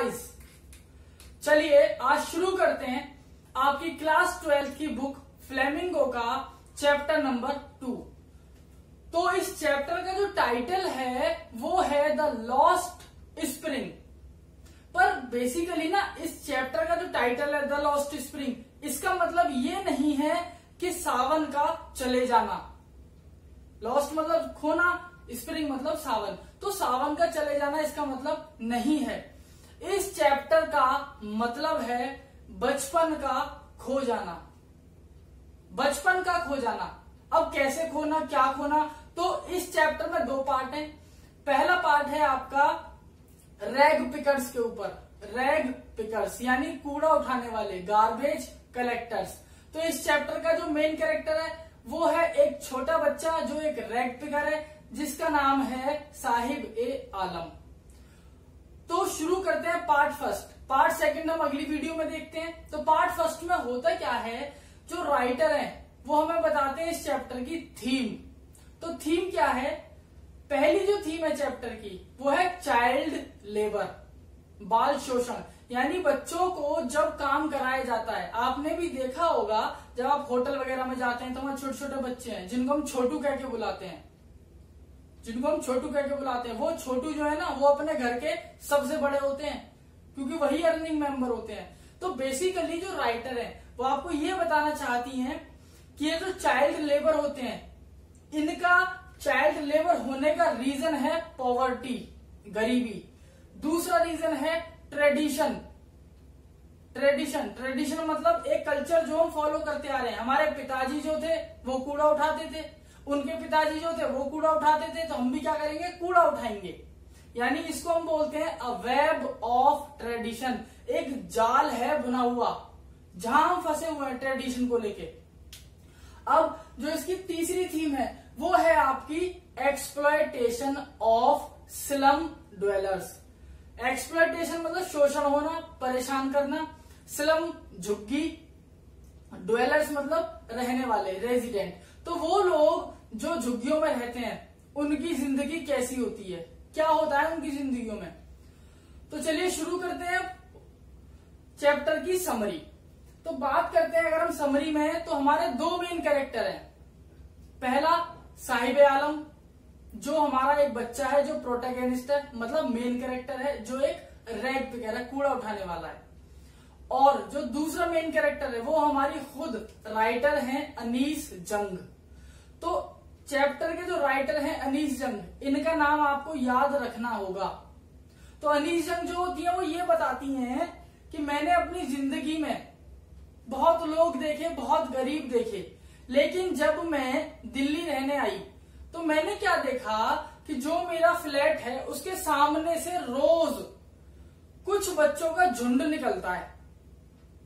Guys चलिए, आज शुरू करते हैं आपकी क्लास ट्वेल्थ की बुक फ्लेमिंगो का चैप्टर नंबर टू तो इस चैप्टर का जो टाइटल है, वो है द लॉस्ट स्प्रिंग पर बेसिकली ना, इस चैप्टर का जो टाइटल है द लॉस्ट स्प्रिंग इसका मतलब ये नहीं है कि सावन का चले जाना। लॉस्ट मतलब खोना स्प्रिंग मतलब सावन। तो सावन का चले जाना इसका मतलब नहीं है। इस चैप्टर का मतलब है बचपन का खो जाना। बचपन का खो जाना। अब कैसे खोना, क्या खोना? तो इस चैप्टर में दो पार्ट हैं। पहला पार्ट है आपका रैग पिकर्स के ऊपर। रैग पिकर्स, यानी कूड़ा उठाने वाले गार्बेज कलेक्टर्स तो इस चैप्टर का जो मेन कैरेक्टर है, वो है एक छोटा बच्चा जो एक रैग पिकर है, जिसका नाम है साहिब ए आलम। करते हैं पार्ट फ़र्स्ट पार्ट सेकंड हम अगली वीडियो में देखते हैं। तो पार्ट फ़र्स्ट में होता क्या है? जो राइटर है, वो हमें बताते हैं इस चैप्टर की थीम तो थीम क्या है? पहली जो थीम है चैप्टर की, वो है चाइल्ड लेबर बाल शोषण. यानी बच्चों को जब काम कराया जाता है, आपने भी देखा होगा, जब आप होटल वगैरह में जाते हैं तो वहाँ छोटे छोटे बच्चे हैं, जिनको हम छोटू कह के बुलाते हैं। जिनको हम छोटू कह बुलाते हैं, वो छोटू जो है ना, वो अपने घर के सबसे बड़े होते हैं, क्योंकि वही अर्निंग मेंबर होते हैं। तो बेसिकली जो राइटर है, वो आपको ये बताना चाहती है कि ये जो चाइल्ड लेबर होते हैं, इनका चाइल्ड लेबर होने का रीजन है पॉवर्टी गरीबी। दूसरा रीजन है ट्रेडिशन ट्रेडिशन ट्रेडिशन मतलब एक कल्चर जो हम फॉलो करते आ रहे हैं। हमारे पिताजी जो थे, वो कूड़ा उठाते थे। उनके पिताजी जो थे, वो कूड़ा उठाते थे तो हम भी क्या करेंगे? कूड़ा उठाएँगे। यानी इसको हम बोलते हैं अ वेब ऑफ़ ट्रेडिशन एक जाल है बुना हुआ, जहाँ हम फंसे हुए हैं ट्रेडिशन को लेके। अब जो इसकी तीसरी थीम है, वो है आपकी exploitation of slum dwellers exploitation मतलब शोषण होना, परेशान करना। स्लम झुग्गी ड्वेलर्स मतलब रहने वाले रेजिडेंट तो वो लोग जो झुग्गियों में रहते हैं, उनकी ज़िंदगी कैसी होती है? क्या होता है उनकी जिंदगियों में? तो चलिए शुरू करते हैं चैप्टर की समरी। तो बात करते हैं, अगर हम समरी में है तो हमारे दो मेन कैरेक्टर हैं। पहला, साहिब आलम, जो हमारा एक बच्चा है, जो प्रोटेगनिस्ट है मतलब मेन कैरेक्टर है, जो एक रैग पे है कूड़ा उठाने वाला है। और जो दूसरा मेन कैरेक्टर है, वो हमारी खुद राइटर हैं, अनीस जंग। तो चैप्टर के जो राइटर हैं अनीस जंग, इनका नाम आपको याद रखना होगा। तो अनीस जंग जो होती है, वो ये बताती हैं कि मैंने अपनी ज़िंदगी में बहुत लोग देखे, बहुत गरीब देखे, लेकिन जब मैं दिल्ली रहने आई तो मैंने क्या देखा कि जो मेरा फ्लैट है, उसके सामने से रोज कुछ बच्चों का झुंड निकलता है।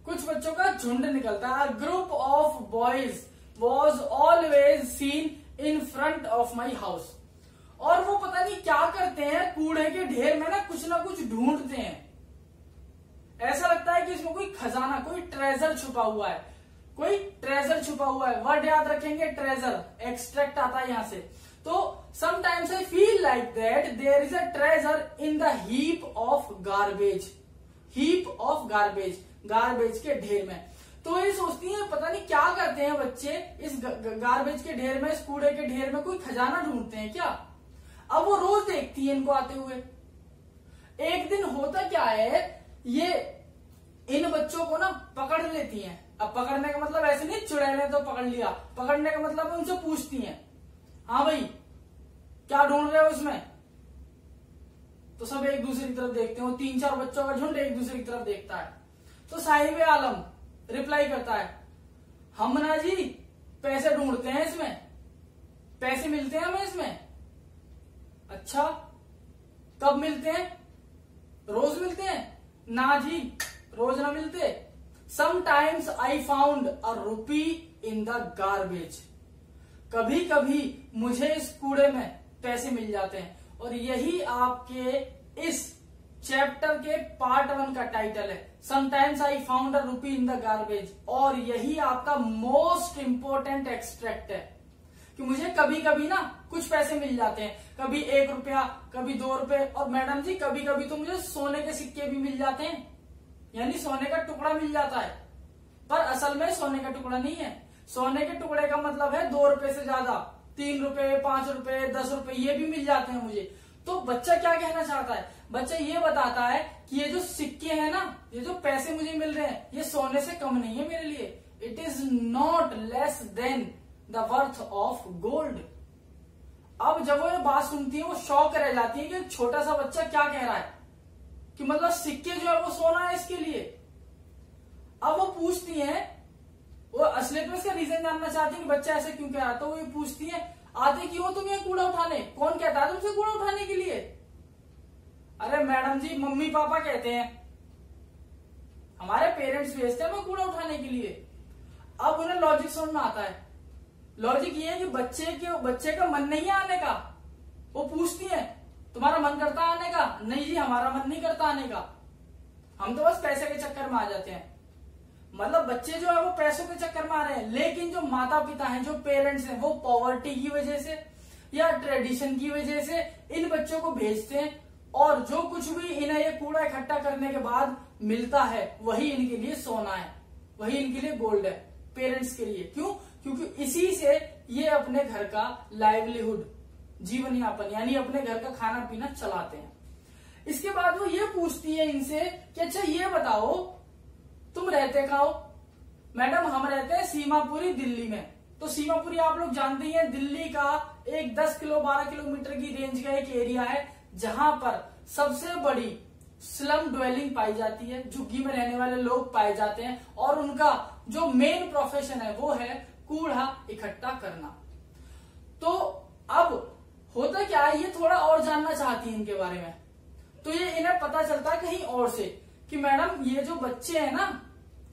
कुछ बच्चों का झुंड निकलता है। Group of boys was always seen in front of my house और वो पता नहीं क्या करते हैं, कूड़े के ढेर में ना कुछ ना कुछ ढूंढते हैं। ऐसा लगता है कि इसमें कोई खजाना, कोई ट्रेजर छुपा हुआ है। कोई ट्रेजर छुपा हुआ है। वर्ड याद रखेंगे ट्रेजर एक्सट्रैक्ट आता है यहाँ से। तो sometimes I feel like that there is a treasure in the heap of garbage heap of garbage garbage के ढेर में। तो ये सोचती है, पता नहीं क्या करते हैं बच्चे, इस गार्बेज के ढेर में, इस कूड़े के ढेर में कोई खजाना ढूंढते हैं क्या? अब वो रोज देखती है इनको आते हुए। एक दिन होता क्या है, ये, इन बच्चों को ना पकड़ लेती हैं। अब पकड़ने का मतलब ऐसे नहीं, चुड़ैले तो पकड़ लिया। पकड़ने का मतलब उनसे पूछती हैं हाँ भाई, क्या ढूंढ रहे हो उसमें तो सब एक दूसरे की तरफ़ देखते हो तीन चार बच्चों का झुंड एक दूसरे की तरफ़ देखता है। तो साहिब आलम रिप्लाई करता है। हम ना जी, पैसे ढूंढते हैं इसमें। पैसे मिलते हैं हमें इसमें। अच्छा कब मिलते हैं? रोज मिलते हैं? ना जी, रोज ना मिलते। समटाइम्स आई फाउंड अ रूपी इन द गार्बेज कभी कभी मुझे इस कूड़े में पैसे मिल जाते हैं। और यही आपके इस चैप्टर के पार्ट वन का टाइटल है। Sometimes I found rupee in the garbage और यही आपका मोस्ट इंपोर्टेंट एक्सट्रैक्ट है। कि मुझे कभी कभी ना कुछ पैसे मिल जाते हैं। कभी एक रुपया, कभी दो रुपए और मैडम जी कभी कभी तो मुझे सोने के सिक्के भी मिल जाते हैं। यानी सोने का टुकड़ा मिल जाता है। पर असल में सोने का टुकड़ा नहीं है। सोने के टुकड़े का मतलब है दो रुपए से ज़्यादा, तीन रुपए पाँच रुपए दस रुपए ये भी मिल जाते हैं मुझे। तो बच्चा क्या कहना चाहता है? बच्चा ये बताता है कि ये जो सिक्के हैं ना, ये जो पैसे मुझे मिल रहे हैं, ये सोने से कम नहीं है मेरे लिए। It is not less than the worth of gold अब जब वो ये बात सुनती है, वो शौक रह जाती है कि छोटा सा बच्चा क्या कह रहा है? कि मतलब सिक्के जो है वो सोना है इसके लिए। अब वो पूछती है, वो असलियत में इसका रीजन जानना चाहती है कि बच्चा ऐसे क्यों कह रहा है तो वो ये पूछती है आते क्यों तुम ये कूड़ा उठाने। कौन कहता है तुमसे कूड़ा उठाने के लिए? अरे मैडम जी, मम्मी पापा कहते हैं। हमारे पेरेंट्स भेजते हैं कूड़ा उठाने के लिए। अब उन्हें लॉजिक समझ में आता है। लॉजिक ये है कि बच्चे के, बच्चे का मन नहीं है आने का। वो पूछती है, तुम्हारा मन करता आने का? नहीं जी, हमारा मन नहीं करता आने का। हम तो बस पैसे के चक्कर में आ जाते हैं। मतलब बच्चे जो है वो पैसों के चक्कर में आ रहे हैं, लेकिन जो माता पिता हैं, जो पेरेंट्स हैं, वो पॉवर्टी की वजह से या ट्रेडिशन की वजह से इन बच्चों को भेजते हैं और जो कुछ भी इन्हें ये कूड़ा इकट्ठा करने के बाद मिलता है, वही इनके लिए सोना है, वही इनके लिए गोल्ड है पेरेंट्स के लिए। क्यों? क्योंकि इसी से ये अपने घर का लाइवलीहुड जीवन यापन, यानी अपने घर का खाना पीना चलाते हैं। इसके बाद वो ये पूछती है इनसे कि अच्छा ये बताओ तुम रहते कहा मैडम, हम रहते हैं सीमापुरी, दिल्ली में। तो सीमापुरी आप लोग जानते ही हैं, दिल्ली का एक 10 किलो 12 किलोमीटर की रेंज का एक एरिया है, जहाँ पर सबसे बड़ी स्लम ड्वेलिंग पाई जाती है, झुग्गी में रहने वाले लोग पाए जाते हैं, और उनका जो मेन प्रोफेशन है, वो है कूड़ा इकट्ठा करना। तो अब होता क्या है, ये थोड़ा और जानना चाहती है इनके बारे में। तो ये इन्हें पता चलता है कहीं और से। कि मैडम, ये जो बच्चे हैं ना,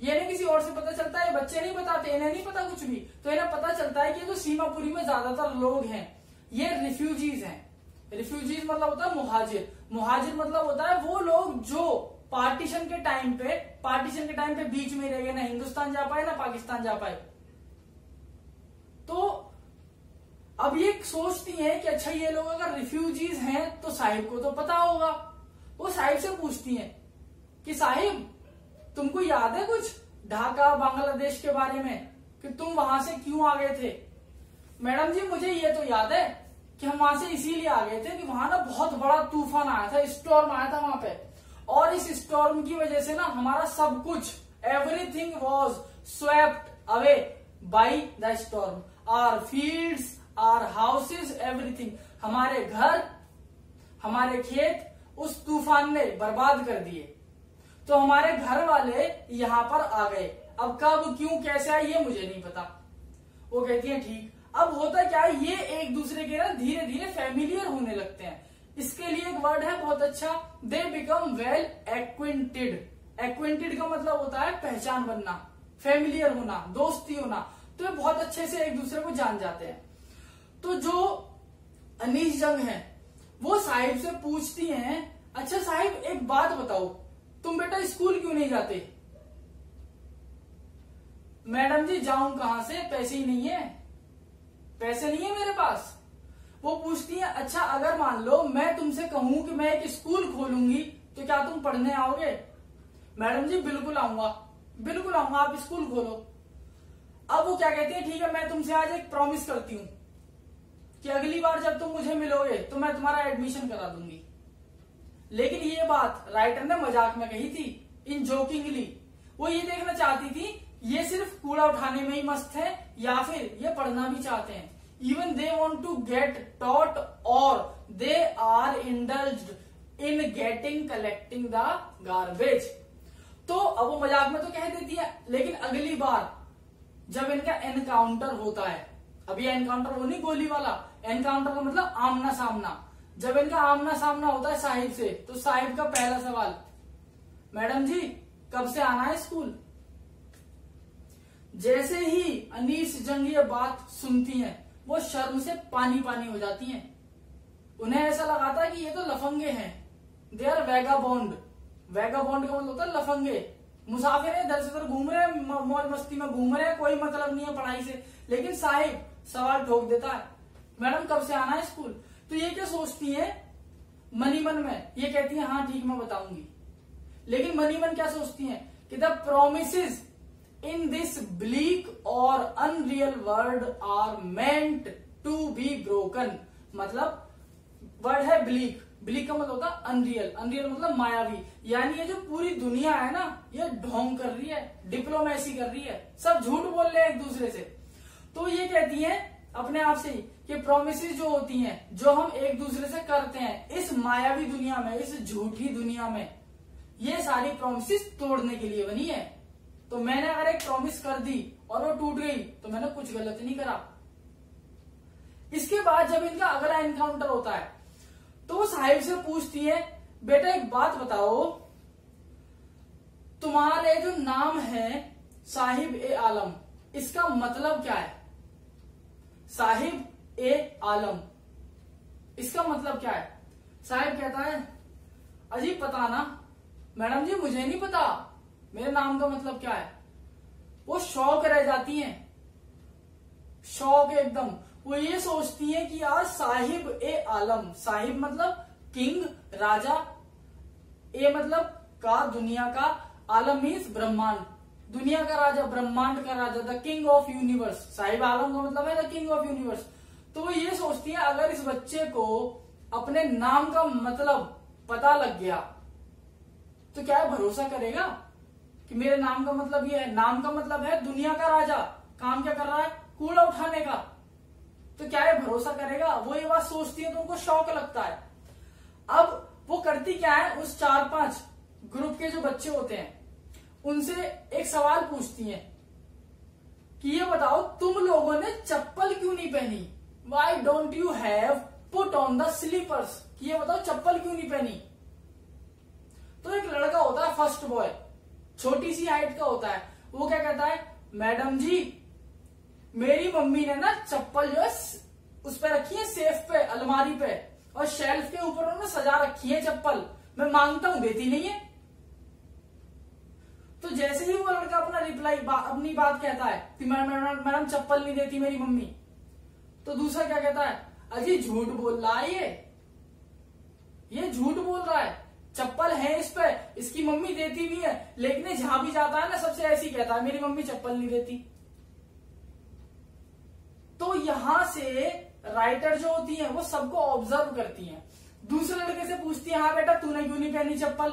ये नहीं किसी और से पता चलता है बच्चे नहीं बताते, इन्हें नहीं पता कुछ भी। तो इन्हें पता चलता है कि जो सीमापुरी में ज़्यादातर लोग हैं, ये रिफ्यूजीज हैं। रिफ्यूजीज मतलब होता है मुहाजिर। मुहाजिर मतलब होता है वो लोग जो पार्टीशन के टाइम पे पार्टीशन के टाइम पे बीच में रह गए, ना हिंदुस्तान जा पाए, ना पाकिस्तान जा पाए। तो अब ये सोचती है कि अच्छा ये लोग अगर रिफ्यूजीज हैं तो साहिब को तो पता होगा। वो साहिब से पूछती हैं कि साहिब, तुमको याद है कुछ ढाका, बांग्लादेश के बारे में? कि तुम वहाँ से क्यों आ गए थे? मैडम जी, मुझे ये तो याद है कि हम वहाँ से इसीलिए आ गए थे कि वहाँ ना बहुत बड़ा तूफ़ान आया था स्टॉर्म आया था वहाँ पे। और इस स्टॉर्म की वजह से ना हमारा सब कुछ everything was swept away by the storm our field our houses everything हमारे घर, हमारे खेत उस तूफ़ान ने बर्बाद कर दिए। तो हमारे घर वाले यहाँ पर आ गए। अब कब, क्यों, कैसे आए, ये मुझे नहीं पता। वो कहती है, ठीक। अब होता क्या है, ये एक दूसरे के ना धीरे धीरे फेमिलियर होने लगते हैं। इसके लिए एक वर्ड है बहुत अच्छा। दे बिकम वेल एक्विंटेड एक्विंटेड का मतलब होता है पहचान बनना फेमिलियर होना, दोस्ती होना। तो ये बहुत अच्छे से एक दूसरे को जान जाते हैं। तो जो अनीस जंग है, वो साहिब से पूछती हैं अच्छा साहिब, एक बात बताओ। तुम बेटा स्कूल क्यों नहीं जाते? मैडम जी, जाऊँ कहाँ से? पैसे ही नहीं है। पैसे नहीं है मेरे पास। वो पूछती है अच्छा अगर मान लो मैं तुमसे कहूँ कि मैं एक स्कूल खोलूँगी तो क्या तुम पढ़ने आओगे? मैडम जी, बिल्कुल आऊँगा। बिल्कुल आऊँगा, आप स्कूल खोलो। अब वो क्या कहती है, ठीक है, मैं तुमसे आज एक प्रॉमिस करती हूँ कि अगली बार जब तुम मुझे मिलोगे तो मैं तुम्हारा एडमिशन करा दूँगी। लेकिन ये बात राइटर ने मज़ाक में कही थी इन जोकिंगली वो ये देखना चाहती थी, ये सिर्फ़ कूड़ा उठाने में ही मस्त है, या फिर ये पढ़ना भी चाहते हैं। Even they want to get taught और they are indulge in getting collecting the garbage तो अब वो मज़ाक में तो कह देती है, लेकिन अगली बार जब इनका एनकाउंटर होता है, अभी एनकाउंटर वो नहीं गोली वाला एनकाउंटर का मतलब आमना सामना जब इनका आमना सामना होता है साहिब से तो साहिब का पहला सवाल, मैडम जी, कब से आना है स्कूल? जैसे ही अनीस जंग ये बात सुनती हैं, वो शर्म से पानी पानी हो जाती हैं। उन्हें ऐसा लगाता है कि ये तो लफंगे हैं। They are vagabond vagabond का मतलब होता है लफंगे। मुसाफिर है इधर से उधर घूम रहे हैं मौज मस्ती में घूम रहे हैं, कोई मतलब नहीं है पढ़ाई से। लेकिन साहिब सवाल ठोक देता है, मैडम, कब से आना है स्कूल? तो ये क्या सोचती है? मनी मन में। ये कहती है हाँ ठीक, मैं बताऊँगी। लेकिन मनी मन क्या सोचती है? कि the promise in this bleak और unreal world are meant to be broken मतलब वर्ड है ब्लीक ब्लीक का मतलब होता है अनरियल अनरियल मतलब मायावी। यानी ये जो पूरी दुनिया है ना, ये ढोंग कर रही है डिप्लोमेसी कर रही है। सब झूठ बोल रहे हैं एक दूसरे से। तो ये कहती है, अपने आप से ही कि प्रोमिस जो होती हैं, जो हम एक दूसरे से करते हैं, इस मायावी दुनिया में, इस झूठी दुनिया में, ये सारी प्रोमिस तोड़ने के लिए बनी है। तो मैंने अगर एक प्रॉमिस कर दी और वो टूट गई तो मैंने कुछ गलत नहीं करा। इसके बाद जब इनका अगला एनकाउंटर होता है तो वो साहिब से पूछती है, बेटा, एक बात बताओ। तुम्हारे जो नाम है साहिब ए आलम, इसका मतलब क्या है? साहिब ए आलम। इसका मतलब क्या है? साहिब कहता है, अजीब पता ना। मैडम जी, मुझे नहीं पता। मेरे नाम का मतलब क्या है? वो शौक रह जाती हैं। शौक एकदम। वो ये सोचती हैं कि यार, साहिब ए आलम। साहिब मतलब किंग, राजा। ए मतलब का, दुनिया का आलम मीन्स ब्रह्मांड। दुनिया का राजा, ब्रह्मांड का राजा the king of universe Sahib आलम का मतलब है द किंग ऑफ़ यूनिवर्स तो ये सोचती है, अगर इस बच्चे को अपने नाम का मतलब पता लग गया तो क्या है भरोसा करेगा कि मेरे नाम का मतलब ये है? नाम का मतलब है दुनिया का राजा। काम क्या कर रहा है? कूड़ा उठाने का। तो क्या ये भरोसा करेगा? वो ये बात सोचती है तो उनको शौक लगता है। अब वो करती क्या है? उस चार पाँच ग्रुप के जो बच्चे होते हैं, उनसे एक सवाल पूछती है कि ये बताओ, तुम लोगों ने चप्पल क्यों नहीं पहनी? Why don't you have put on the slippers ये बताओ चप्पल क्यों नहीं पहनी? तो एक लड़का होता है फ़र्स्ट बॉय छोटी सी हाइट का होता है। वो क्या कहता है? मैडम जी मेरी मम्मी ने ना चप्पल जो है उस पर रखी है सेफ़ पे अलमारी पे और शेल्फ के ऊपर उन्होंने सजा रखी है चप्पल। मैं माँगता हूँ देती नहीं है। तो जैसे ही वो लड़का अपना रिप्लाई बा, अपनी बात कहता है कि मैडम चप्पल नहीं देती मेरी मम्मी। तो दूसरा क्या कहता है? अजी झूठ बोल रहा है ये। ये झूठ बोल रहा है। चप्पल है इस पे। इसकी मम्मी देती भी है। लेकिन जहाँ भी जाता है ना, सबसे ऐसी कहता है, मेरी मम्मी चप्पल नहीं देती। तो यहाँ से राइटर जो होती है, वो सबको ऑब्ज़र्व करती है। दूसरे लड़के से पूछती है हाँ बेटा, तूने क्यों नहीं पहनी चप्पल?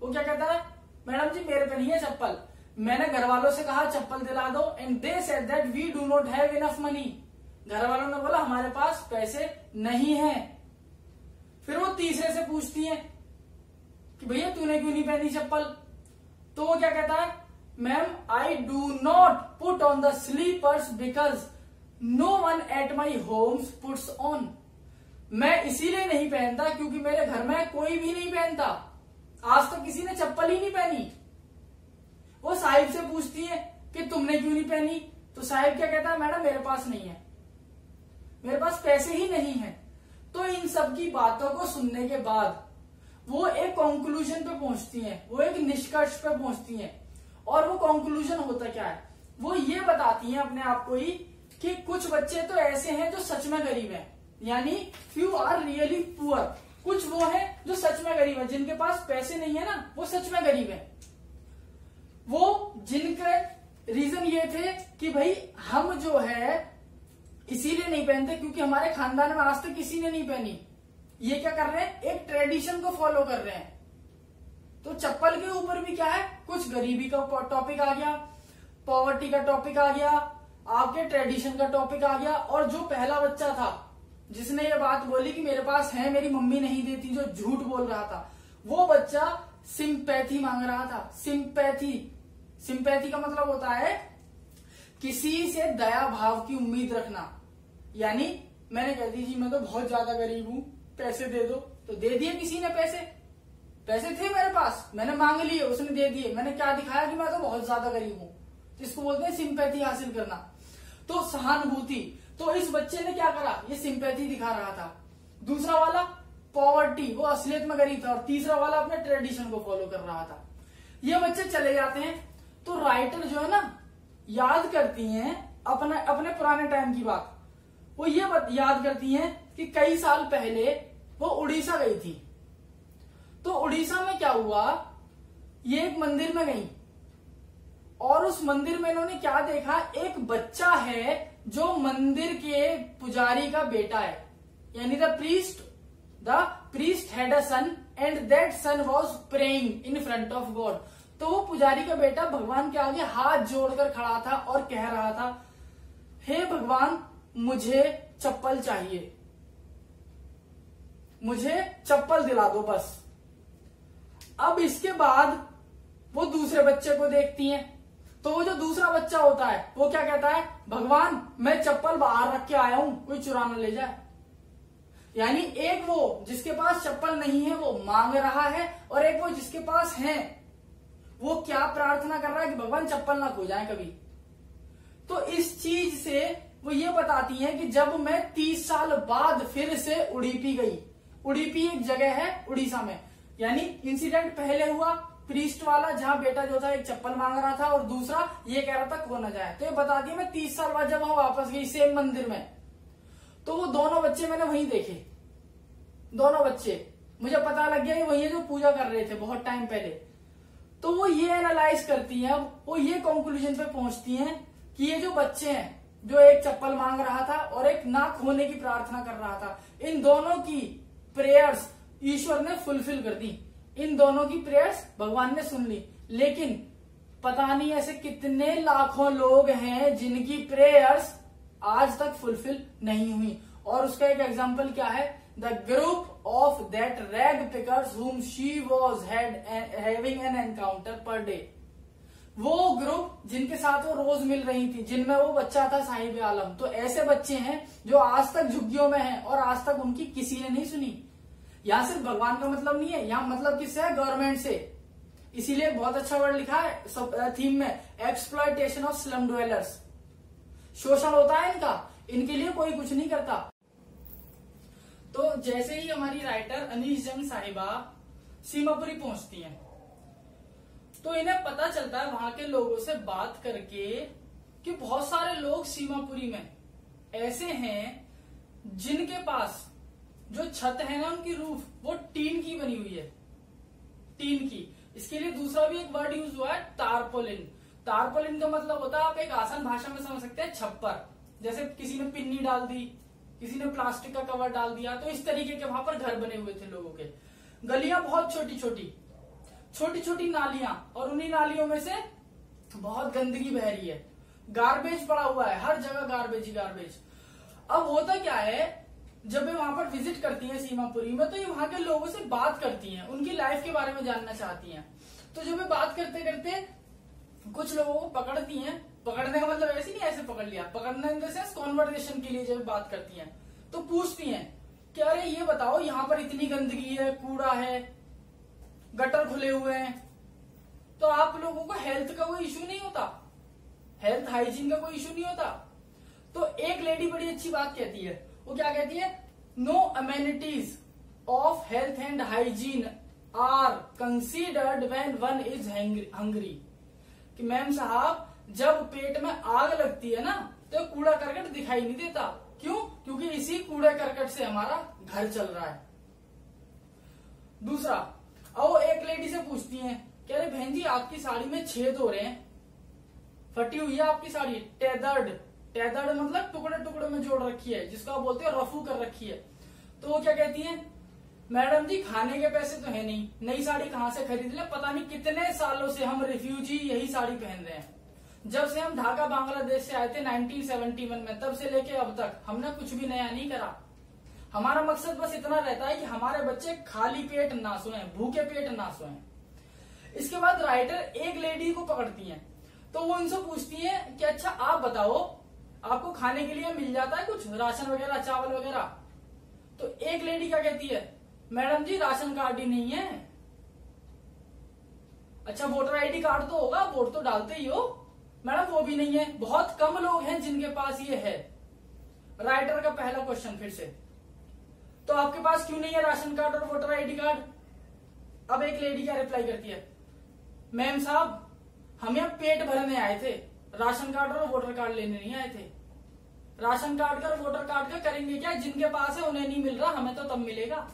वो क्या कहता है? मैडम जी, मेरे पे नहीं है चप्पल। मैंने घर वालों से कहा, चप्पल दिला दो। And they said that we do not have enough money घर वालों ने बोला, हमारे पास पैसे नहीं है। फिर वो तीसरे से पूछती है कि, भैया, तूने क्यों नहीं पहनी चप्पल? तो वो क्या कहता है ma'am I do not put on the slippers because no one at my homes puts on मैं इसीलिए नहीं पहनता क्योंकि मेरे घर में कोई भी नहीं पहनता। आज तो किसी ने चप्पल ही नहीं पहनी। वो साहिब से पूछती है कि, तुमने क्यों नहीं पहनी? तो साहिब क्या कहता है, मैडम, मेरे पास नहीं है। मेरे पास पैसे ही नहीं है। तो इन सब की बातों को सुनने के बाद वो एक कंक्लूजन पे पहुँचती हैं, वो एक निष्कर्ष पे पहुँचती हैं। और वो कंक्लूजन होता क्या है? वो ये बताती हैं अपने आप को ही कि कुछ बच्चे तो ऐसे हैं जो सच में गरीब हैं। यानी फ्यू आर रियली पुअर कुछ वो है जो सच में गरीब है। जिनके पास पैसे नहीं है ना, वो सच में गरीब है। वो जिनके रीजन ये थे कि भाई, हम जो है इसीलिए नहीं पहनते, क्योंकि हमारे खानदान में आज तक किसी ने नहीं पहनी। ये क्या कर रहे हैं? एक ट्रेडिशन को फॉलो कर रहे हैं। तो चप्पल के ऊपर भी क्या है? कुछ गरीबी का टॉपिक आ गया पॉवर्टी का टॉपिक आ गया, आपके ट्रेडिशन का टॉपिक आ गया, और जो पहला बच्चा था, जिसने ये बात बोली कि मेरे पास है, मेरी मम्मी नहीं देती, जो झूठ बोल रहा था, वो बच्चा सिंपैथी मांग रहा था। सिंपैथी सिंपैथी का मतलब होता है किसी से दया भाव की उम्मीद रखना। यानी मैंने कह दी, जी, मैं तो बहुत ज़्यादा गरीब हूँ, पैसे दे दो। तो दे दिए किसी ने पैसे? पैसे थे मेरे पास, मैंने मांग लिए, उसने दे दिए। मैंने क्या दिखाया कि मैं तो बहुत ज़्यादा गरीब हूँ? इसको बोलते हैं सिंपैथी हासिल करना। तो सहानुभूति तो इस बच्चे ने क्या करा? ये सिंपैथी दिखा रहा था। दूसरा वाला पॉवर्टी वो असलियत में गरीब था, और तीसरा वाला अपने ट्रेडिशन को फॉलो कर रहा था। ये बच्चे चले जाते हैं तो राइटर जो है ना, याद करती हैं अपने अपने पुराने टाइम की बात। वो ये याद करती हैं कि कई साल पहले वो उड़ीसा गई थी। तो उड़ीसा में क्या हुआ? ये एक मंदिर में गई। और उस मंदिर में इन्होंने क्या देखा? एक बच्चा है जो मंदिर के पुजारी का बेटा है। यानी the priest the priest had a son and that son was praying in front of God तो वो पुजारी का बेटा भगवान के आगे हाथ जोड़कर खड़ा था और कह रहा था, हे hey भगवान मुझे चप्पल चाहिए। मुझे चप्पल दिला दो बस। अब इसके बाद वो दूसरे बच्चे को देखती हैं। तो वो जो दूसरा बच्चा होता है, वो क्या कहता है? भगवान, मैं चप्पल बाहर रख के आया हूँ, कोई चुरा न ले जाए। यानी एक वो जिसके पास चप्पल नहीं है, वो मांग रहा है, और एक वो जिसके पास है, वो क्या प्रार्थना कर रहा है कि भगवान चप्पल ना खो जाए कभी? तो इस चीज़ से वो ये बताती है कि जब मैं तीस साल बाद फिर से उड़ीपी गई, उड़ीपी एक जगह है उड़ीसा में। यानी इंसिडेंट पहले हुआ प्रीस्ट वाला जहाँ बेटा जो था एक चप्पल मांग रहा था और दूसरा ये कह रहा था खो ना जाए। तो ये बता दिया मैं तीस साल बाद जब वहाँ वापस गई सेम मंदिर में। तो वो दोनों बच्चे मैंने वहीं देखे। दोनों बच्चे। मुझे पता लग गया कि वही जो पूजा कर रहे थे बहुत टाइम पहले। तो वो ये एनालाइज करती हैं, वो ये कंक्लूजन पे पहुँचती हैं कि ये जो बच्चे हैं जो एक चप्पल मांग रहा था और एक नाक होने की प्रार्थना कर रहा था। इन दोनों की प्रेयर्स ईश्वर ने फुलफिल कर दी। इन दोनों की प्रेयर्स भगवान ने सुन ली। लेकिन पता नहीं ऐसे कितने लाखों लोग हैं जिनकी प्रेयर्स आज तक फुलफिल नहीं हुई। और उसका एक एग्ज़ाम्पल क्या है? The group of that rag pickers whom she was having an encounter per day वो ग्रुप जिनके साथ वो रोज मिल रही थी, जिनमें वो बच्चा था साहिब आलम। तो ऐसे बच्चे हैं जो आज तक झुग्गियों में हैं और आज तक उनकी किसी ने नहीं सुनी। यहाँ सिर्फ़ भगवान का मतलब नहीं है यहाँ मतलब किससे है? गवर्नमेंट से। इसीलिए बहुत अच्छा वर्ड लिखा है सब थीम में एक्सप्लॉयटेशन ऑफ़ स्लम डवेलर्स शोषण होता है इनका, इनके लिए कोई कुछ नहीं करता। तो जैसे ही हमारी राइटर अनीश जंग साहिबा सीमापुरी पहुँचती हैं तो इन्हें पता चलता है, वहाँ के लोगों से बात करके कि बहुत सारे लोग सीमापुरी में ऐसे हैं जिनके पास जो छत है ना उनकी रूफ वो टीन की बनी हुई है। टीन की। इसके लिए दूसरा भी एक वर्ड यूज़ हुआ है तारपोलिन तारपोलिन का मतलब होता है, आप एक आसान भाषा में समझ सकते हैं, छप्पर। जैसे किसी ने पिन्नी डाल दी, किसी ने प्लास्टिक का कवर डाल दिया तो इस तरीके के वहाँ पर घर बने हुए थे लोगों के। गलियाँ बहुत छोटी छोटी छोटी छोटी नालियाँ, और उन्हीं नालियों में से बहुत गंदगी बह रही है। गार्बेज पड़ा हुआ है, हर जगह गार्बेज ही गार्बेज अब होता क्या है, जब वे वहाँ पर विज़िट करती हैं सीमापुरी में तो ये वहाँ के लोगों से बात करती हैं, उनकी लाइफ के बारे में जानना चाहती हैं। तो जब वे बात करते करते कुछ लोगों को पकड़ती हैं, पकड़ने का मतलब ऐसे नहीं, ऐसे पकड़ लिया। पकड़ने इन सेंस कॉन्वर्जेशन के लिए जब बात करती हैं तो पूछती हैं कि, अरे, ये बताओ, यहाँ पर इतनी गंदगी है, कूड़ा है गटर खुले हुए हैं। तो आप लोगों को हेल्थ का कोई इश्यू नहीं होता। हेल्थ हाइजीन का कोई इश्यू नहीं होता। तो एक लेडी बड़ी अच्छी बात कहती है। वो क्या कहती है? No amenities of health and hygiene are considered when one is hungry कि मैम साहब, जब पेट में आग लगती है ना तो कूड़ा करकट दिखाई नहीं देता। क्यों? क्योंकि इसी कूड़े करकट से हमारा घर चल रहा है। दूसरा एक लेडी से पूछती है कह रहे बहन जी, आपकी साड़ी में छेद हो रहे हैं? फटी हुई है आपकी साड़ी, टेदर्ड। टेदर्ड मतलब टुकड़े टुकड़े में जोड़ रखी है, जिसको आप बोलते हैं रफू कर रखी है। तो वो क्या कहती है, मैडम जी, खाने के पैसे तो है नहीं। नई साड़ी कहाँ से खरीद ले? पता नहीं कितने सालों से हम रिफ्यूजी यही साड़ी पहन रहे हैं। जब से हम ढाका बांग्लादेश से आए थे 1971 में, तब से लेके अब तक हमने कुछ भी नया नहीं करा। हमारा मकसद बस इतना रहता है कि हमारे बच्चे खाली पेट ना सोए, भूखे पेट ना सोए। इसके बाद राइटर एक लेडी को पकड़ती है। तो वो इनसे पूछती है कि अच्छा आप बताओ, आपको खाने के लिए मिल जाता है कुछ? राशन वगैरह, चावल वगैरह? तो एक लेडी क्या कहती है? मैडम जी, राशन कार्ड ही नहीं है। अच्छा वोटर आईडी कार्ड तो होगा, वोट तो डालते ही हो। मैडम, वो भी नहीं है। बहुत कम लोग हैं जिनके पास ये है। राइटर का पहला क्वेश्चन फिर से। तो आपके पास क्यों नहीं है राशन कार्ड और वोटर आईडी कार्ड? अब एक लेडी क्या रिप्लाई करती है? मैम साहब, हम यहाँ पेट भरने आए थे। राशन कार्ड और वोटर कार्ड लेने नहीं आए थे। राशन कार्ड का और वोटर कार्ड का करेंगे क्या? जिनके पास है, उन्हें नहीं मिल रहा, हमें तो तब मिलेगा।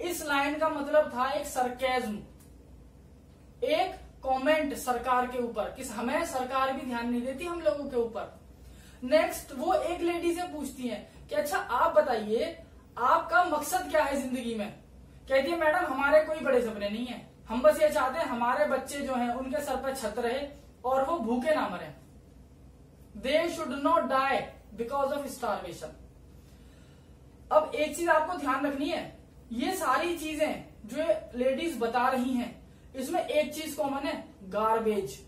इस लाइन का मतलब था एक सरकेज्म एक कमेंट सरकार के ऊपर। किस, हमें सरकार भी ध्यान नहीं देती हम लोगों के ऊपर। नेक्स्ट वो एक लेडी से पूछती है कि अच्छा आप बताइए आपका मकसद क्या है ज़िंदगी में? कहती है, मैडम, हमारे कोई बड़े सपने नहीं है। हम बस ये चाहते हैं, हमारे बच्चे जो हैं, उनके सर पर छत रहे और वो भूखे ना मरे। They should not die because of starvation अब एक चीज़ आपको ध्यान रखनी है। ये सारी चीज़ें जो लेडीज़ बता रही हैं, इसमें एक चीज़ कॉमन है गार्बेज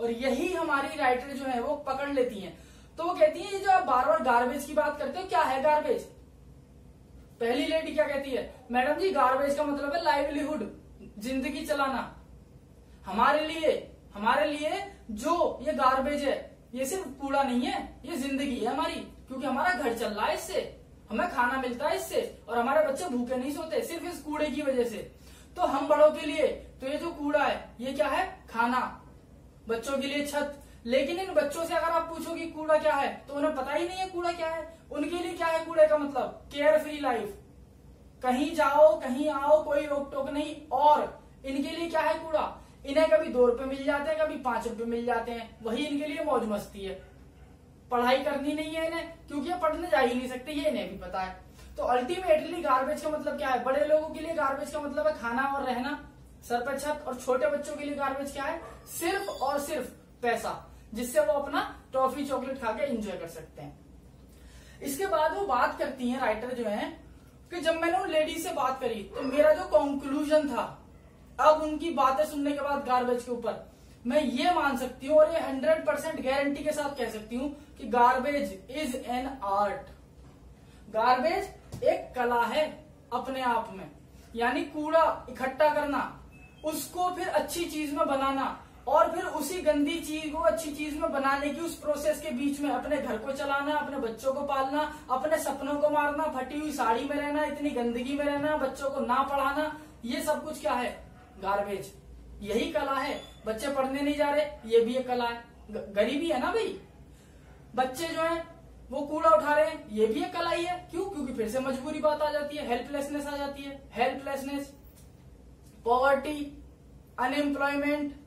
और यही हमारी राइटर जो है, वो पकड़ लेती हैं। तो वो कहती है जो आप बार बार गार्बेज की बात करते हो, क्या है गार्बेज पहली लेडी क्या कहती है? मैडम जी गार्बेज का मतलब है लाइवलीहुड ज़िंदगी चलाना। हमारे लिए हमारे लिए जो ये गार्बेज है, ये सिर्फ़ कूड़ा नहीं है, ये ज़िंदगी है हमारी। क्योंकि हमारा घर चल रहा है इससे। हमें खाना मिलता है इससे और हमारे बच्चे भूखे नहीं सोते, सिर्फ़ इस कूड़े की वजह से। तो हम बड़ों के लिए तो ये जो कूड़ा है, ये क्या है? खाना। बच्चों के लिए छत लेकिन इन बच्चों से अगर आप पूछो कि कूड़ा क्या है तो उन्हें पता ही नहीं है कूड़ा क्या है। उनके लिए क्या है कूड़े का मतलब? केयर फ्री लाइफ कहीं जाओ, कहीं आओ, कोई रोक टोक नहीं। और इनके लिए क्या है कूड़ा? इन्हें कभी दो रुपए मिल जाते हैं, कभी पाँच रुपए मिल जाते हैं। वही इनके लिए मौज मस्ती है। पढ़ाई करनी नहीं है इन्हें, क्योंकि ये पढ़ने जा ही नहीं सकते, ये इन्हें भी पता है। तो अल्टीमेटली गार्बेज का मतलब क्या है? बड़े लोगों के लिए गार्बेज का मतलब है खाना और रहना। सर पर छत और छोटे बच्चों के लिए गार्बेज क्या है? सिर्फ़ और सिर्फ़ पैसा। जिससे वो अपना टॉफी चॉकलेट खा के एंजॉय कर सकते हैं। इसके बाद वो बात करती हैं राइटर जो है कि जब मैंने उन लेडी से बात करी तो मेरा जो कंक्लूजन था, अब उनकी बातें सुनने के बाद गार्बेज के ऊपर, मैं ये मान सकती हूँ और ये हंड्रेड परसेंट गारंटी के साथ कह सकती हूँ कि garbage is an art garbage एक कला है अपने आप में, यानी कूड़ा इकट्ठा करना, उसको फिर अच्छी चीज़ में बनाना और फिर उसी गंदी चीज़ को अच्छी चीज़ में बनाने की, उस प्रोसेस के बीच में अपने घर को चलाना, अपने बच्चों को पालना, अपने सपनों को मारना, फटी हुई साड़ी में रहना, इतनी गंदगी में रहना, बच्चों को ना पढ़ाना, ये सब कुछ क्या है? गार्बेज यही कला है। बच्चे पढ़ने नहीं जा रहे, ये भी एक कला है। गरीबी है ना भाई? बच्चे जो है, वो कूड़ा उठा रहे हैं, ये भी एक कला ही है। क्यों? क्योंकि फिर से मजबूरी बात आ जाती है हेल्पलेसनेस आ जाती है। हेल्पलेसनेस पॉवर्टी अनएम्प्लॉयमेंट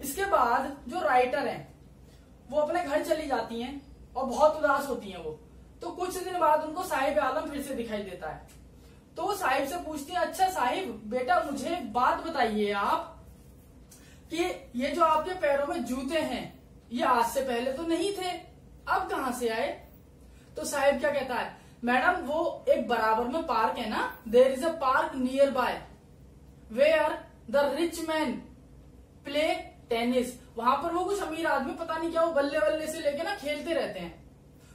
इसके बाद जो राइटर हैं, वो अपने घर चली जाती हैं और बहुत उदास होती हैं वो। तो कुछ दिन बाद उनको साहिब आलम फिर से दिखाई देता है। तो वो साहिब से पूछती है अच्छा साहिब, बेटा मुझे एक बात बताइए आप कि ये जो आपके पैरों में जूते हैं, ये आज से पहले तो नहीं थे, अब कहाँ से आए? तो साहिब क्या कहता है, मैडम, वो एक बराबर में पार्क है ना? There is a park nearby where the rich man play tennis, वहाँ पर वो कुछ अमीर आदमी, पता नहीं क्या, वो बल्ले बल्ले से लेके ना खेलते रहते हैं।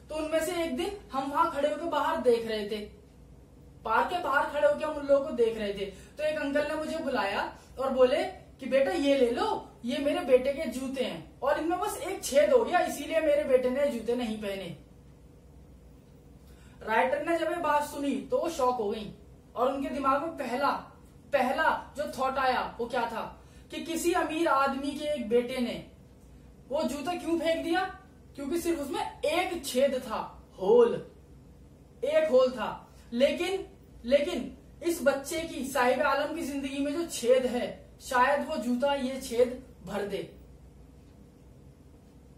तो उनमें से एक दिन हम वहाँ खड़े होकर बाहर देख रहे थे। पार्क के बाहर खड़े होकर हम उन लोगों को देख रहे थे। तो एक अंकल ने मुझे बुलाया और बोले कि, बेटा, ये ले लो, ये मेरे बेटे के जूते हैं और इनमें बस एक छेद हो गया, इसीलिए मेरे बेटे ने जूते नहीं पहने। राइटर ने जब ये बात सुनी तो वो शौक हो गई और उनके दिमाग में पहला पहला जो थॉट आया वो क्या था? कि किसी अमीर आदमी के एक बेटे ने वो जूता क्यों फेंक दिया? क्योंकि सिर्फ़ उसमें एक छेद था। होल। एक होल था। लेकिन लेकिन इस बच्चे की साहिब आलम की ज़िंदगी में जो छेद है शायद वो जूता ये छेद भर दे।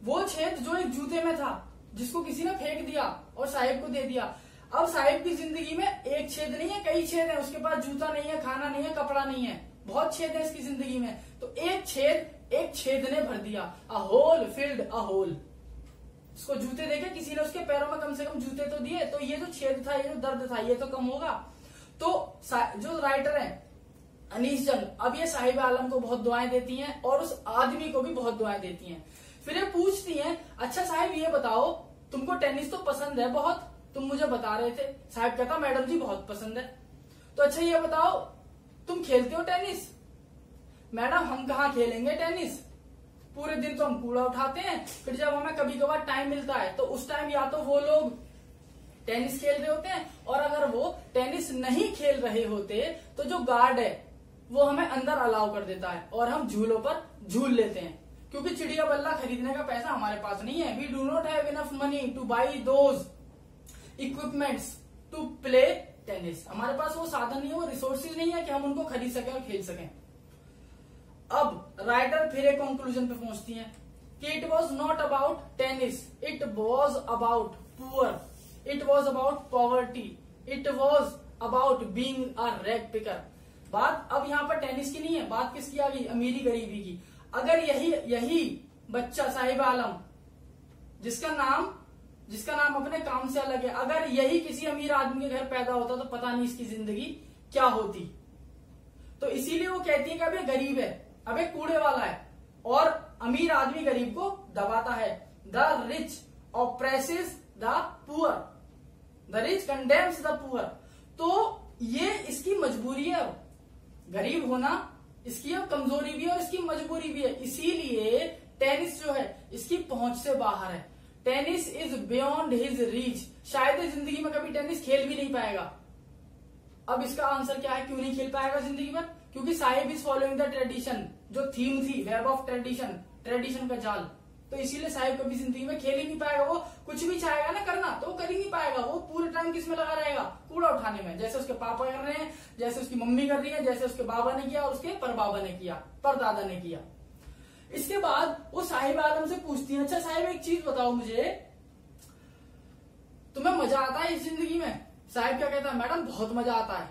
वो छेद जो एक जूते में था जिसको किसी ने फेंक दिया और साहिब को दे दिया। अब साहिब की ज़िंदगी में एक छेद नहीं है कई छेद है। उसके पास जूता नहीं है खाना नहीं है कपड़ा नहीं है। बहुत छेद है इसकी ज़िंदगी में। तो एक छेद एक छेद ने भर दिया। A hole filled a hole उसको जूते देखे, किसी ने उसके पैरों में कम से कम जूते तो दिए तो ये जो छेद था, ये जो दर्द था, ये तो कम होगा। तो जो राइटर है, अनीस जंग अब ये साहिब आलम को बहुत दुआएँ देती हैं और उस आदमी को भी बहुत दुआएँ देती हैं। फिर ये पूछती हैं अच्छा साहिब, ये बताओ, तुमको टेनिस तो पसंद है बहुत? तुम मुझे बता रहे थे। साहिब कहता, मैडम जी, बहुत पसंद है। तो अच्छा ये बताओ तुम खेलते हो टेनिस? मैडम, हम कहा खेलेंगे टेनिस? पूरे दिन तो हम कूड़ा उठाते हैं, फिर जब हमें कभी कभार टाइम मिलता है तो उस टाइम या तो वो लोग टेनिस खेल रहे होते हैं, और अगर वो टेनिस नहीं खेल रहे होते तो जो गार्ड है, वो हमें अंदर अलाउ कर देता है, और हम झूलों पर झूल लेते हैं। क्योंकि चिड़िया बल्ला खरीदने का पैसा हमारे पास नहीं है। We do not have enough money to buy those equipments to play tennis. हमारे पास वो साधन नहीं है, वो रिसोर्सेज नहीं है कि हम उनको खरीद सकें और खेल सकें। अब राइटर फिर एक कंक्लूजन पे पहुँचती हैं कि it was not about tennis it was about poor it was about poverty it was about being a rag picker बात अब यहाँ पर टेनिस की नहीं है, बात किसकी आ गई? अमीरी गरीबी की। अगर यही यही बच्चा साहिब आलम, जिसका नाम जिसका नाम अपने काम से अलग है। अगर यही किसी अमीर आदमी के घर पैदा होता तो पता नहीं इसकी ज़िंदगी क्या होती। तो इसीलिए वो कहती है कि अब गरीब है, अब कूड़े वाला है और अमीर आदमी गरीब को दबाता है। The rich oppresses the poor. The rich condemns the poor. तो ये इसकी मजबूरी है। गरीब होना इसकी अब कमज़ोरी भी है और इसकी मजबूरी भी है। इसीलिए टेनिस जो है, इसकी पहुँच से बाहर है। Tennis is beyond his reach. शायद ज़िंदगी में कभी टेनिस खेल भी नहीं पाएगा। अब इसका आंसर क्या है? क्यों नहीं खेल पाएगा ज़िंदगी में क्योंकि Saheb is following the tradition जो थीम थी वेब ऑफ़ ट्रेडिशन ट्रेडिशन का जाल। तो इसीलिए साहिब कभी ज़िंदगी में खेल ही नहीं पाएगा। वो कुछ भी चाहेगा ना करना तो वो कर ही नहीं पाएगा। वो पूरे टाइम किसमें लगा रहेगा? कूड़ा उठाने में। जैसे उसके पापा कर रहे हैं, जैसे उसकी मम्मी कर रही है, जैसे उसके बाबा ने किया और उसके परबाबा ने किया, परदादा ने किया। इसके बाद वो साहिब आलम से पूछती है अच्छा साहिब, एक चीज़ बताओ मुझे। तुम्हें मज़ा आता है इस ज़िंदगी में? साहिब क्या कहता है, मैडम, बहुत मज़ा आता है।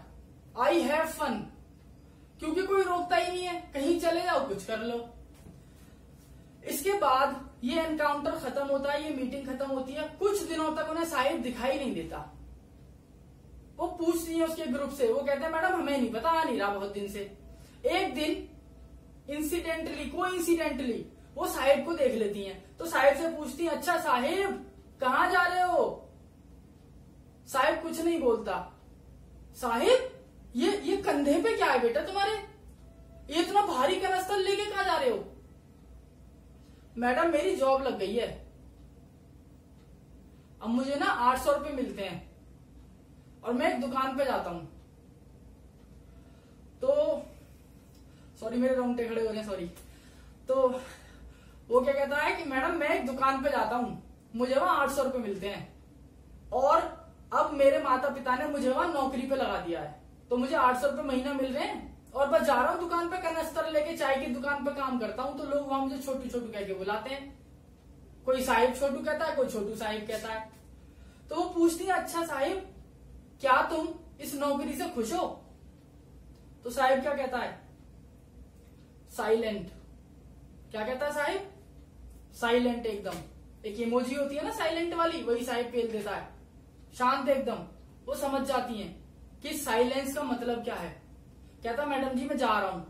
आई हैव फन क्योंकि कोई रोकता ही नहीं है, कहीं चले जाओ, कुछ कर लो। इसके बाद ये एनकाउंटर खत्म होता है, ये मीटिंग खत्म होती है। कुछ दिनों तक उन्हें साहिब दिखाई नहीं देता। वो पूछती है उसके ग्रुप से, वो कहते हैं, मैडम, हमें नहीं पता, आ नहीं रहा बहुत दिन से। एक दिन इंसिडेंटली को इंसिडेंटली वो साहिब को देख लेती हैं। तो साहिब से पूछती हैं अच्छा साहिब, कहा जा रहे हो? साहिब कुछ नहीं बोलता। साहिब, ये ये कंधे पे क्या है बेटा तुम्हारे? ये इतना भारी कनस्तल लेके कहा जा रहे हो? मैडम, मेरी जॉब लग गई है। अब मुझे ना आठ सौ रुपये मिलते हैं और मैं एक दुकान पे जाता हूँ। तो सॉरी मेरे रोंगटे खड़े हो रहे हैं सॉरी तो वो क्या कहता है कि, मैडम, मैं एक दुकान पे जाता हूँ। मुझे वहाँ आठ सौ रुपये मिलते हैं। और अब मेरे माता पिता ने मुझे वहाँ नौकरी पे लगा दिया है। तो मुझे आठ सौ रुपये महीना मिल रहे हैं। और बस जा रहा हूँ दुकान पे, कनस्तर लेके चाय की दुकान पे काम करता हूँ। तो लोग वहाँ मुझे छोटू छोटू कह के बुलाते हैं। कोई साहिब छोटू कहता है, कोई छोटू साहिब कहता है। तो वो पूछती है अच्छा साहिब, क्या तुम इस नौकरी से खुश हो? तो साहिब क्या कहता है साइलेंट। क्या कहता है साहिब? साइलेंट एकदम। एक इमोजी होती है ना साइलेंट वाली, वही साहिब पेल देता है। शांत एकदम। वो समझ जाती हैं कि साइलेंस का मतलब क्या है। कहता मैडम जी, मैं जा रहा हूँ।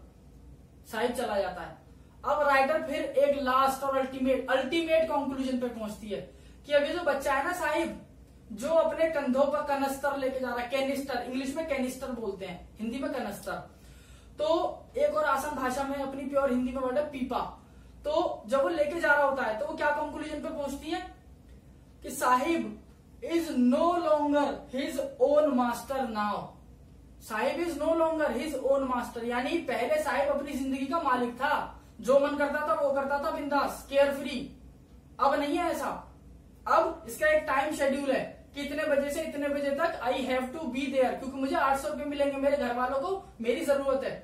साहिब चला जाता है। अब राइटर फिर एक लास्ट और अल्टीमेट अल्टीमेट कंक्लूजन पे पहुँचती है कि अभी जो बच्चा है ना साहिब, जो अपने कंधों पर कनस्तर लेके जा रहा है कैनिस्टर इंग्लिश में कैनिस्टर बोलते हैं, हिंदी में कनस्तर तो एक और आसान भाषा में अपनी प्योर हिंदी में वर्ड है पीपा। तो जब वो लेके जा रहा होता है तो वो क्या कंक्लूजन पे पहुँचती है? कि Saheb is no longer his own master now Saheb is no longer his own master यानी पहले साहिब अपनी ज़िंदगी का मालिक था। जो मन करता था, वो करता था बिंदास केयर फ्री अब नहीं है ऐसा। अब इसका एक टाइम शेड्यूल है कि इतने बजे से इतने बजे तक I have to be there क्योंकि मुझे आठ सौ रुपए मिलेंगे मेरे घर वालों को, मेरी ज़रूरत है।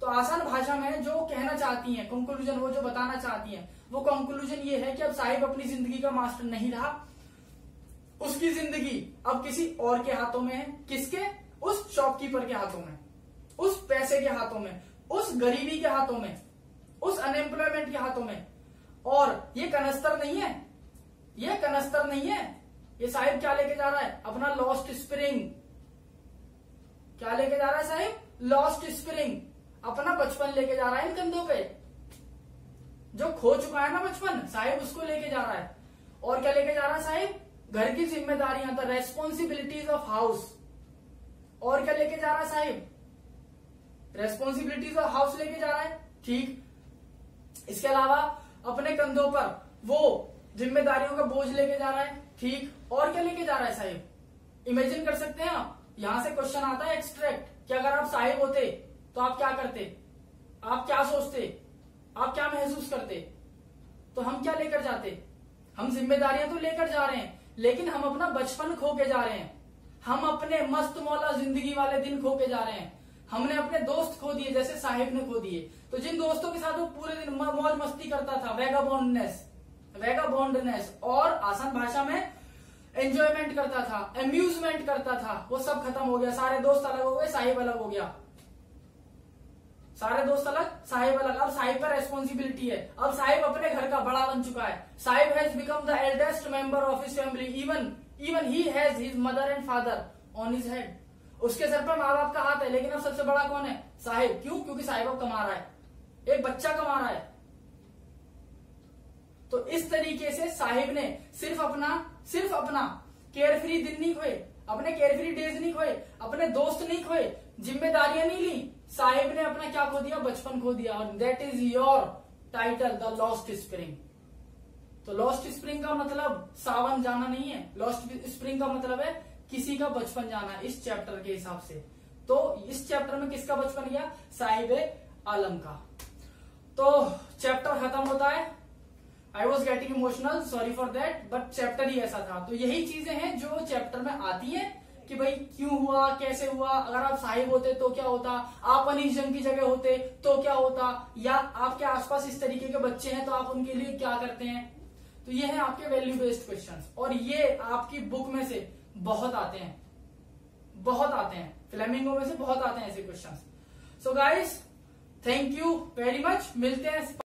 तो आसान भाषा में जो कहना चाहती हैं कंक्लूजन वो जो बताना चाहती हैं, वो कंक्लूजन ये है कि अब साहिब अपनी ज़िंदगी का मास्टर नहीं रहा। उसकी ज़िंदगी अब किसी और के हाथों में है। किसके? उस शॉपकीपर के हाथों में। उस पैसे के हाथों में। उस गरीबी के हाथों में। उस अनएम्प्लॉयमेंट के हाथों में। और ये कनस्तर नहीं है। ये कनस्तर नहीं है। ये साहिब क्या लेके जा रहा है? अपना लॉस्ट स्प्रिंग क्या लेके जा रहा है साहिब? लॉस्ट स्प्रिंग अपना बचपन लेके जा रहा है इन कंधों पे। जो खो चुका है ना बचपन, साहिब उसको लेके जा रहा है। और क्या लेके जा रहा है साहिब? घर की जिम्मेदारियाँ द रेस्पॉन्सिबिलिटीज ऑफ़ हाउस और क्या लेके जा रहा है साहिब? रेस्पॉन्सिबिलिटीज ऑफ़ हाउस लेके जा रहा है। ठीक। इसके अलावा अपने कंधों पर वो जिम्मेदारियों का बोझ लेके जा रहा है। ठीक। और क्या लेके जा रहा है साहिब? इमेजिन कर सकते हैं आप। यहाँ से क्वेश्चन आता है एक्सट्रैक्ट कि अगर आप साहिब होते तो आप क्या करते? आप क्या सोचते? आप क्या महसूस करते? तो हम क्या लेकर जाते? हम जिम्मेदारियाँ तो लेकर जा रहे हैं, लेकिन हम अपना बचपन खो के जा रहे हैं। हम अपने मस्त मौला ज़िंदगी वाले दिन खो के जा रहे हैं। हमने अपने दोस्त खो दिए, जैसे साहिब ने खो दिए। तो जिन दोस्तों के साथ वो पूरे दिन मौज मस्ती करता था वेगा बॉन्डनेस वेगा बॉन्डनेस और आसान भाषा में एंजॉयमेंट करता था अम्यूजमेंट करता था, वो सब खत्म हो गया, सारे दोस्त अलग हो गए, साहिब अलग हो गया। सारे दोस्त अलग, साहिब अलग। अब साहिब का रेस्पॉन्सिबिलिटी है। अब साहिब अपने घर का बड़ा बन चुका है। Saheb has become the eldest member of his family even even he has his mother and father on his head उसके सर पर माँ बाप का हाथ है, लेकिन अब सबसे बड़ा कौन है? साहिब। क्यों? क्योंकि साहिब अब कमा रहा है। एक बच्चा कमा रहा है। तो इस तरीके से साहिब ने सिर्फ़ अपना सिर्फ़ अपना केयर फ्री दिन नहीं खोए, अपने केयर फ्री डेज़ नहीं खोए, अपने दोस्त नहीं खोए, जिम्मेदारियाँ नहीं ली साहिब ने अपना क्या खो दिया? बचपन खो दिया। और that is your title the lost spring तो लॉस्ट स्प्रिंग का मतलब सावन जाना नहीं है। लॉस्ट स्प्रिंग का मतलब है किसी का बचपन जाना इस चैप्टर के हिसाब से। तो इस चैप्टर में किसका बचपन गया? साहिब आलम का। तो चैप्टर खत्म होता है। I was getting emotional sorry for that but chapter ही ऐसा था। तो यही चीज़ें हैं जो चैप्टर में आती है। कि भाई क्यों हुआ, कैसे हुआ, अगर आप साहिब होते तो क्या होता, आप अनिश जंग की जगह होते तो क्या होता, या आपके आसपास इस तरीके के बच्चे हैं तो आप उनके लिए क्या करते हैं? तो ये है आपके वैल्यू बेस्ड क्वेश्चन और ये आपकी बुक में से बहुत आते हैं। बहुत आते हैं। फ्लेमिंगो में से बहुत आते हैं ऐसे question so guys thank you very much मिलते हैं